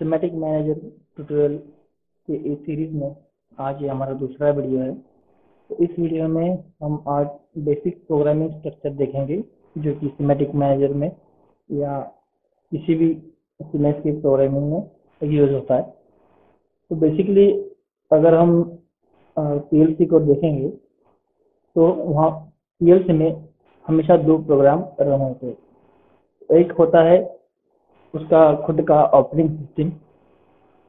Semantic manager tutorial के इस series में आज ये हमारा दूसरा वीडियो है। तो इस वीडियो में हम आज बेसिक प्रोग्रामिंग स्ट्रक्चर देखेंगे, जो कि सिमेटिक मैनेजर में या किसी भी सीमेंस की प्रोग्रामिंग में यूज़ होता है। तो बेसिकली अगर हम पीएलसी को देखेंगे तो वहाँ पीएलसी में हमेशा दो प्रोग्राम रन होते हैं। एक होता है उसका खुद का ऑपरेटिंग सिस्टम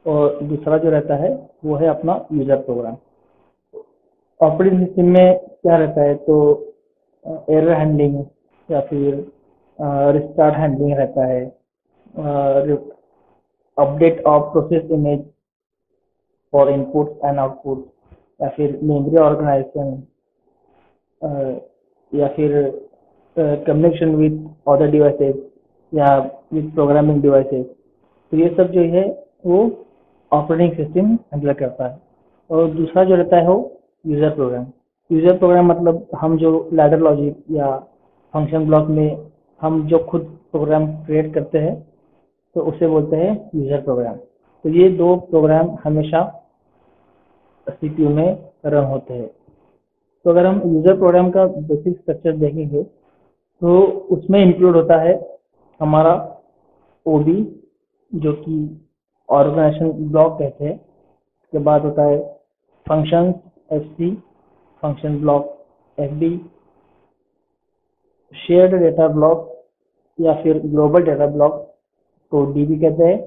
और दूसरा जो रहता है, वो है अपना यूज़र प्रोग्राम ऑपरेटिंग सिस्टम में क्या रहता है? तो एरर हैंडलिंग या फिर रिस्टार्ट हैंडलिंग रहता है update of process image for input and output या फिर मेमोरी ऑर्गेनाइजेशन या फिर कम्युनिकेशन विथ अदर डिवाइसेस या विथ प्रोग्रामिंग डिवाइसेस तो ये सब जो है, वो ऑपरेटिंग सिस्टम हैंडल करता है। और दूसरा जो रहता है, वो यूज़र प्रोग्राम यूज़र प्रोग्राम मतलब हम जो लैडर लॉजिक या फ़ंक्शन ब्लॉक में हम जो खुद प्रोग्राम क्रिएट करते हैं तो उसे बोलते हैं यूज़र प्रोग्राम तो ये दो प्रोग्राम हमेशा सीपीयू में रन होते हैं। तो अगर हम यूज़र प्रोग्राम का बेसिक स्ट्रक्चर देखेंगे तो उसमें इंक्लूड होता है हमारा ओबी जो कि ऑर्गेनाइजेशन ब्लॉक कहते हैं, उसके बाद होता है function F C function block F D shared data block या फिर ग्लोबल डेटा ब्लॉक को डीबी कहते हैं,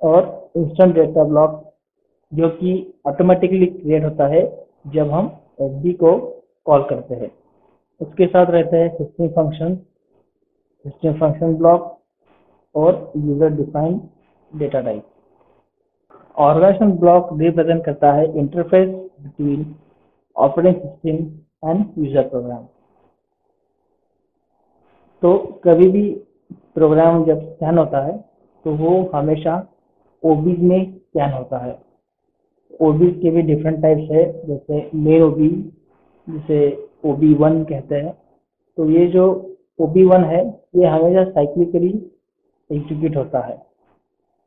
और इंस्टेंट डेटा ब्लॉक जो कि ऑटोमेटिकली क्रिएट होता है जब हम एफ़ को कॉल करते हैं। उसके साथ रहता है system function system function block और user defined data type organisation block represent करता है interface between operating system and user program तो कभी भी प्रोग्राम जब स्कैन होता है तो वो हमेशा ओबी में स्कैन होता है। ओबी के भी डिफरेंट टाइप्स है, जैसे मेन ओबी जिसे ओबी वन कहते हैं। तो ये जो ओबी वन है, ये हमेशा साइक्लिकली एग्जीक्यूट होता है।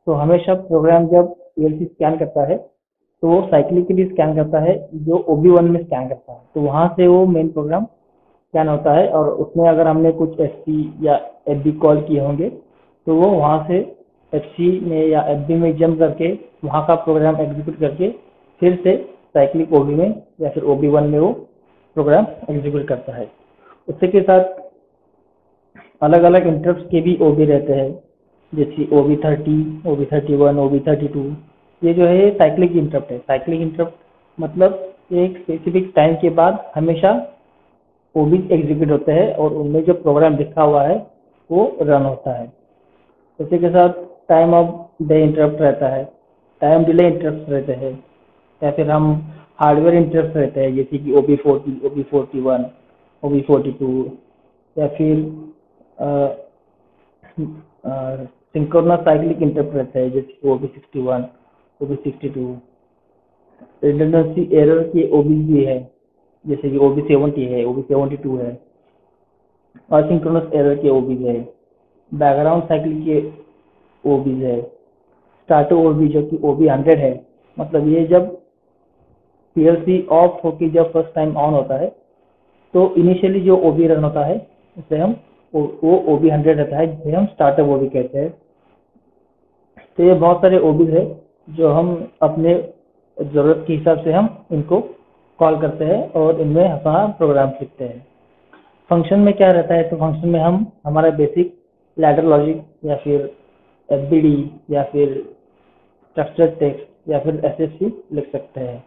तो हमेशा प्रोग्राम जब पीएलसी स्कैन करता है तो वो साइक्लिकली स्कैन करता है, जो ओबी वन में स्कैन करता है। तो वहाँ से वो मेन प्रोग्राम स्कैन होता है और उसमें अगर हमने कुछ एफ़ या एफ़ कॉल किए होंगे तो वो वहाँ से एफ़ में या एफ़ में जंप करके वहाँ का प्रोग्राम एग्जीक्यूट करके फिर से साइक्लिक ओबी में या फिर वन में वो प्रोग्राम एग्जीक्यूट करता है। उसी के साथ अलग अलग इंटरप्ट के भी ओबी रहते हैं। जैसे O B thirty O B thirty one O B thirty two ये जो है साइक्लिक इंटरप्ट है। साइक्लिक इंटरप्ट मतलब एक स्पेसिफिक टाइम के बाद हमेशा ओ बी एग्जीक्यूट होते हैं और उनमें जो प्रोग्राम लिखा हुआ है, वो रन होता है। इसी के साथ टाइम ऑफ़ डे इंटरप्ट रहता है। टाइम डिले इंटरप्ट रहते हैं। या फिर हम हार्डवेयर इंटरप्ट रहते हैं, जैसे कि O B forty O B forty one O B forty two या फिर सिंक्रोनस साइक्लिक इंटरप्ट रहता है जैसे O B sixty one O B sixty two redundancy error के ओ बी भी है जैसे कि ओ बी सेवेंटी है ओ बी सेवेंटी टू है और सिंक्रोनस एरर के ओ बी है बैकग्राउंड साइकिल के ओ बी है स्टार्टो ओ बी जो कि ओ बी हंड्रेड है मतलब ये जब पी एल सी ऑफ़ होके जब फ़र्स्ट टाइम ऑन होता है तो इनिशियली जो ओ बी रन होता है उसे हम वो ओ बी हंड्रेड रहता है, जिसे हम स्टार्टअप ओ बी कहते हैं। तो ये बहुत सारे ओबी है, जो हम अपने ज़रूरत के हिसाब से हम इनको कॉल करते हैं और इनमें अपना प्रोग्राम लिखते हैं। फ़ंक्शन में क्या रहता है? तो फ़ंक्शन में हम, हमारा बेसिक लैडर लॉजिक या फिर एफ़ या फिर स्ट्रक्चर टेक्स्ट या फिर एस लिख सकते हैं।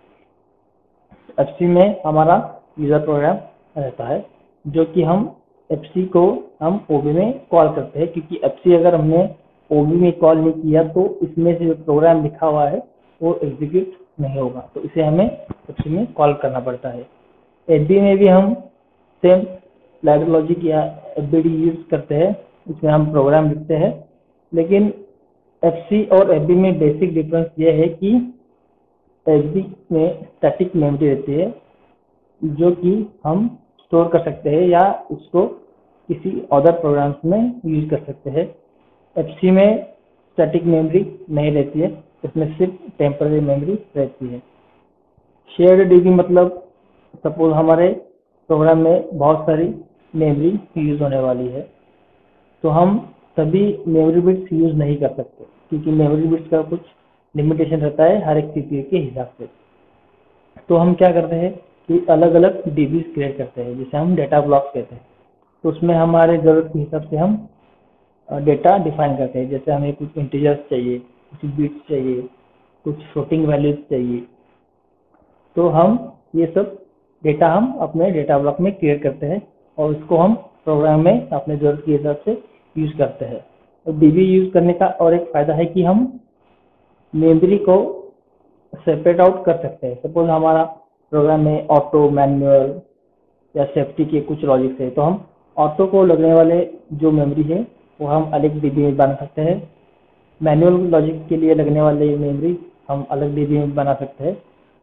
एफ़ में हमारा यूज़र प्रोग्राम रहता है, जो कि हम एफसी को हम ओबी में कॉल करते हैं, क्योंकि एफसी अगर हमने ओबी में कॉल नहीं किया तो इसमें से जो प्रोग्राम लिखा हुआ है, वो एग्जीक्यूट नहीं होगा। तो इसे हमें एफसी में कॉल करना पड़ता है। एफ़ में भी हम सेम लाइब्रेरी या एफ़ यूज़ करते हैं इसमें हम प्रोग्राम लिखते हैं। लेकिन एफसी और एफ़ में बेसिक डिफरेंस ये है कि एफ़ में स्टैटिक मेमोरी रहती है, जो कि हम स्टोर कर सकते हैं या उसको किसी अदर प्रोग्राम्स में यूज़ कर सकते हैं। एफसी में स्टैटिक मेमोरी नहीं रहती है, इसमें सिर्फ़ टेम्पररी मेमोरी रहती है। शेयर्ड डीबी मतलब सपोज़ हमारे प्रोग्राम में बहुत सारी मेमोरी यूज़ होने वाली है तो हम सभी मेमोरी बिट्स यूज़ नहीं कर सकते, क्योंकि मेमोरी बिट्स का कुछ लिमिटेशन रहता है हर एक सीपीयू के हिसाब से। तो हम क्या करते हैं कि अलग अलग डीबीज क्रिएट करते हैं, जिसे हम डेटा ब्लॉक्स कहते हैं। तो उसमें हमारे ज़रूरत के हिसाब से हम डेटा डिफाइन करते हैं। जैसे हमें कुछ इंटीजर्स चाहिए, कुछ बिट्स चाहिए, कुछ फ्लोटिंग वैल्यूज़ चाहिए। तो हम ये सब डेटा हम अपने डेटा ब्लॉक में क्रिएट करते हैं और उसको हम प्रोग्राम में अपने ज़रूरत के हिसाब से यूज़ करते हैं। और डीबी यूज़ करने का और एक फ़ायदा है कि हम मेमोरी को सेपरेट आउट कर सकते हैं। सपोज़ हमारा प्रोग्राम में ऑटो मैनुअल या सेफ्टी के कुछ लॉजिक्स है तो हम ऑटो को लगने वाले जो मेमोरी है, वो हम अलग डीबी में बना सकते हैं। मैनुअल लॉजिक के लिए लगने वाले मेमोरी हम अलग डीबी में बना सकते हैं।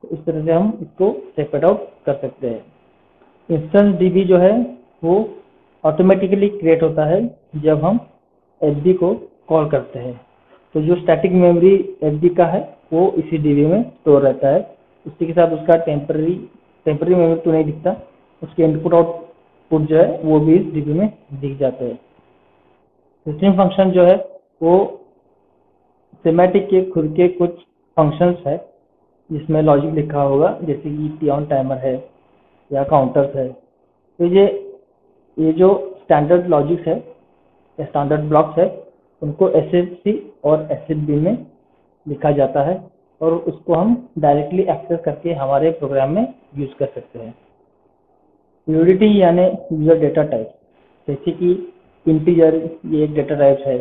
तो इस तरह से हम इसको सेपरेट आउट कर सकते हैं। इंस्टेंस डीबी जो है, वो ऑटोमेटिकली क्रिएट होता है जब हम एफ़ को कॉल करते हैं। तो जो स्टैटिक मेमोरी एफ़ का है, वो इसी डीबी में स्टोर रहता है। उसी के साथ उसका टेम्पररी टेम्पररी मेमोरी तो नहीं दिखता। उसके इनपुट आउटपुट जो है, वो भी इस डीबी में दिख जाते हैं। सिस्टम फ़ंक्शन जो है, वो सिमेटिक के खुद के कुछ फ़ंक्शंस है, जिसमें लॉजिक लिखा होगा, जैसे कि टी ऑन टाइमर है, या काउंटर्स है। तो ये ये जो स्टैंडर्ड लॉजिक्स है स्टैंडर्ड ब्लॉक्स है, उनको एस और एस में लिखा जाता है। और उसको हम डायरेक्टली एक्सेस करके हमारे प्रोग्राम में यूज़ कर सकते हैं। यूडिटी यानी यूज़र डेटा टाइप जैसे कि इंटीजर ये एक डेटा टाइप है,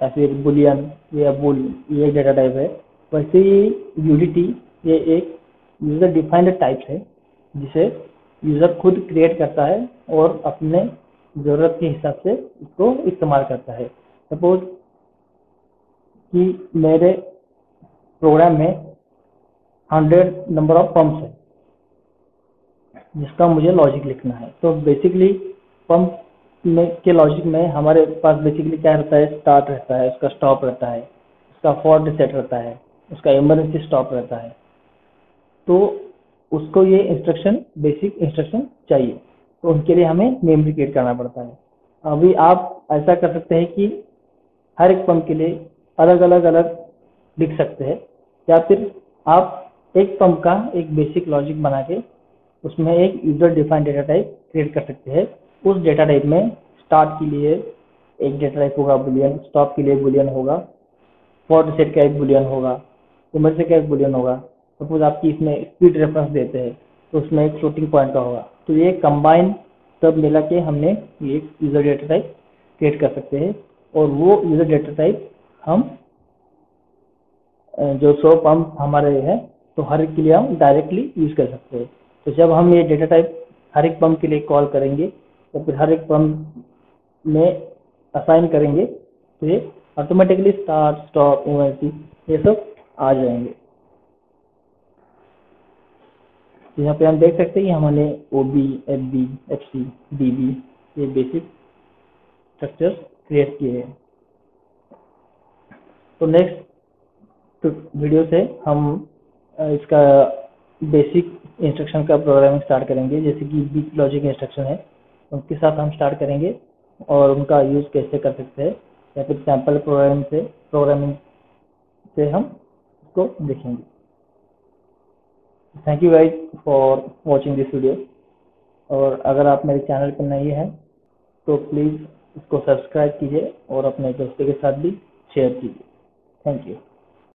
या फिर बुलियन या बुल ये एक डेटा टाइप है। वैसे ही यूडिटी ये एक यूज़र डिफाइंड टाइप है, जिसे यूज़र खुद क्रिएट करता है और अपने ज़रूरत के हिसाब से इसको इस्तेमाल करता है। सपोज़ कि मेरे प्रोग्राम में हंड्रेड नंबर ऑफ़ पम्प्स है, जिसका मुझे लॉजिक लिखना है। तो बेसिकली पंप में के लॉजिक में हमारे पास बेसिकली क्या रहता है? स्टार्ट रहता है, उसका स्टॉप रहता है, उसका फॉर सेट रहता है, उसका इमरजेंसी स्टॉप रहता है। तो उसको ये इंस्ट्रक्शन बेसिक इंस्ट्रक्शन चाहिए। तो उनके लिए हमें मेमोरी क्रिएट करना पड़ता है। अभी आप ऐसा कर सकते हैं कि हर एक पंप के लिए अलग अलग अलग लिख सकते हैं। या फिर आप एक पंप का एक बेसिक लॉजिक बना के उसमें एक user defined data type create कर सकते हैं। उस डेटा टाइप में स्टार्ट के लिए एक डेटा टाइप होगा बुलियन स्टॉप के लिए बुलियन होगा फॉर सेट का एक बुलियन होगा इमरजेंसी का एक बुलियन होगा। सपोज़ आपकी इसमें स्पीड रेफरेंस देते हैं तो उसमें एक फ्लोटिंग पॉइंट का होगा। तो ये कंबाइन सब मिला के हमने ये यूज़र डेटा टाइप क्रिएट कर सकते हैं और वो यूज़र डेटा टाइप हम जो सौ पंप हमारे हैं तो हर एक के लिए हम डायरेक्टली यूज़ कर सकते हैं। तो जब हम ये डेटा टाइप हर एक पंप के लिए कॉल करेंगे तो फिर हर एक पंप में असाइन करेंगे तो ये ऑटोमेटिकली स्टार्ट स्टॉप इमरजेंसी ये सब आ जाएँगे। तो यहाँ पे हम देख सकते हैं कि हमने O B F B F C D B ये बेसिक स्ट्रक्चर क्रिएट किए हैं। तो नेक्स्ट वीडियो से हम इसका बेसिक इंस्ट्रक्शन का प्रोग्रामिंग स्टार्ट करेंगे, जैसे कि बीट लॉजिक इंस्ट्रक्शन है, उनके साथ हम स्टार्ट करेंगे और उनका यूज़ कैसे कर सकते हैं, या फिर सैंपल प्रोग्रामिंग से प्रोग्रामिंग से हम उसको देखेंगे। Thank you guys for watching this video और अगर आप मेरे चैनल पर नए हैं तो प्लीज़ इसको सब्सक्राइब कीजिए और अपने दोस्तों के साथ भी शेयर कीजिए। Thank you